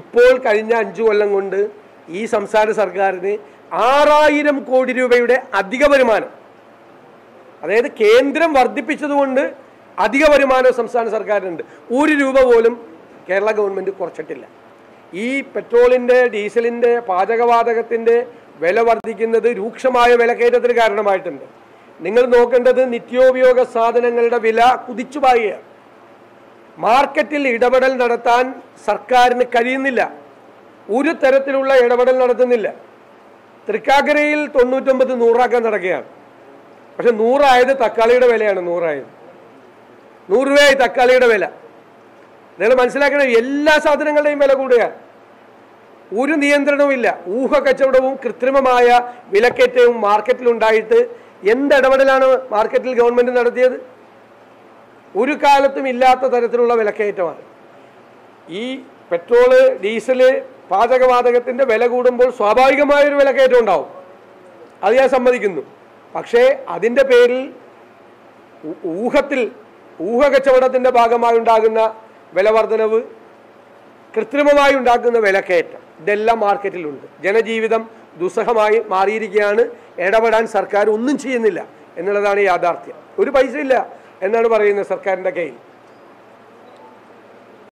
ഇപ്പോൾ കഴിഞ്ഞ അഞ്ചു കൊല്ലം കൊണ്ട് ഈ സംസ്ഥാന സർക്കാരിന് ആറായിരം കോടി രൂപയുടെ അധിക വരുമാനം. അതായത് കേന്ദ്രം വർദ്ധിപ്പിച്ചതുകൊണ്ട് അധിക വരുമാനം സംസ്ഥാന സർക്കാരിനുണ്ട്. ഒരു രൂപ പോലും കേരള ഗവൺമെന്റ് കുറച്ചിട്ടില്ല. ഈ പെട്രോളിന്റെ ഡീസലിന്റെ പാചകവാതകത്തിന്റെ വില വർദ്ധിക്കുന്നത് രൂക്ഷമായ വിലക്കയറ്റത്തിന് കാരണമായിട്ടുണ്ട്. നിങ്ങൾ നോക്കേണ്ടത് നിത്യോപയോഗ സാധനങ്ങളുടെ വില കുതിച്ചു പായുകയാണ്. മാർക്കറ്റിൽ ഇടപെടൽ നടത്താൻ സർക്കാരിന് കഴിയുന്നില്ല. ഒരു തരത്തിലുള്ള ഇടപെടൽ നടത്തുന്നില്ല. തൃക്കാക്കരയിൽ തൊണ്ണൂറ്റൊമ്പത് നൂറാക്കാൻ നടക്കുകയാണ്. പക്ഷെ നൂറായത് തക്കാളിയുടെ വിലയാണ് നൂറായത്. നൂറ് രൂപയായി തക്കാളിയുടെ വില. നിങ്ങൾ മനസ്സിലാക്കണം എല്ലാ സാധനങ്ങളുടെയും വില കൂടുകയാണ് ഒരു നിയന്ത്രണവുമില്ല ഊഹ കച്ചവടവും കൃത്രിമമായ വിലക്കയറ്റവും മാർക്കറ്റിലുണ്ടായിട്ട് എന്തിടപെടലാണ് മാർക്കറ്റിൽ ഗവൺമെന്റ് നടത്തിയത്? ഒരു കാലത്തും ഇല്ലാത്ത തരത്തിലുള്ള വിലക്കയറ്റമാണ്. ഈ പെട്രോൾ ഡീസൽ പാചകവാതകത്തിന്റെ വില കൂടുമ്പോൾ സ്വാഭാവികമായൊരു വിലക്കയറ്റം ഉണ്ടാവും. അത് ഞാൻ സമ്മതിക്കുന്നു. പക്ഷേ അതിന്റെ പേരിൽ ഊഹത്തിൽ ഊഹ കച്ചവടത്തിന്റെ ഭാഗമായി ഉണ്ടാകുന്ന വിലവർധനവ് കൃത്രിമമായി ഉണ്ടാക്കുന്ന വിലക്കയറ്റം ഇതെല്ലാം മാർക്കറ്റിലുണ്ട്. ജനജീവിതം ദുസ്സഹമായി മാറിയിരിക്കുകയാണ്. ഇടപെടാൻ സർക്കാർ ഒന്നും ചെയ്യുന്നില്ല എന്നുള്ളതാണ് യാഥാർത്ഥ്യം. ഒരു പൈസ ഇല്ല എന്നാണ് പറയുന്നത് സർക്കാരിന്റെ കയ്യിൽ.